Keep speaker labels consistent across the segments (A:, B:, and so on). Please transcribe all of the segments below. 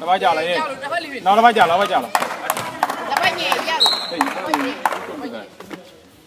A: dafa
B: jàll yéen non dafa
C: jàll dafa
B: jàll. dafa
C: ñëw
D: yàlla.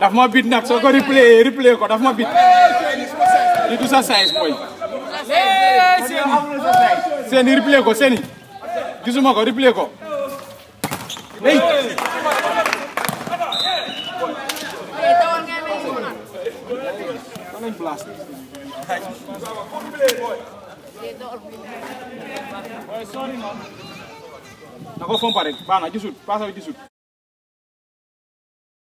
C: daf ma bit nag soo ko replay replay ko daf ma bit li du sa size boy seeni replay ko seeni gisuma ko replay ko hey Don't blast. na ko fompa rek baax na gisul paasa bi gisul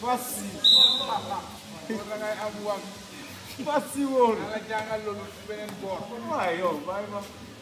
C: Fassi. Loolu da
D: ngay am wàll. Fassi woon. Yàlla jàngal loolu ci beneen boor. Waaw yow bàyyi ma.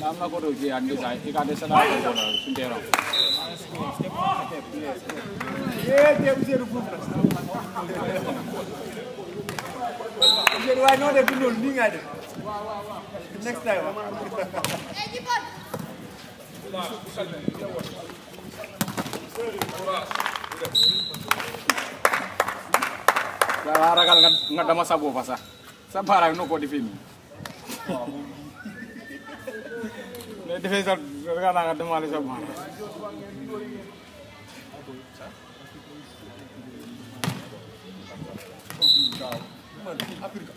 C: Nam
D: na ko do ki andi sai e ka de
E: sana ko
C: na sun de ro. Ye te bu jeru bu. Jeru
D: wa no de bu no ni ngai
C: de. Next time.
D: Yàlla ragal nga
C: nga dama sa booba sax sa baaraay noo ko defee nii mais defee
D: sa ragal
C: naa
D: nga demaale sa
B: baaraay Africa.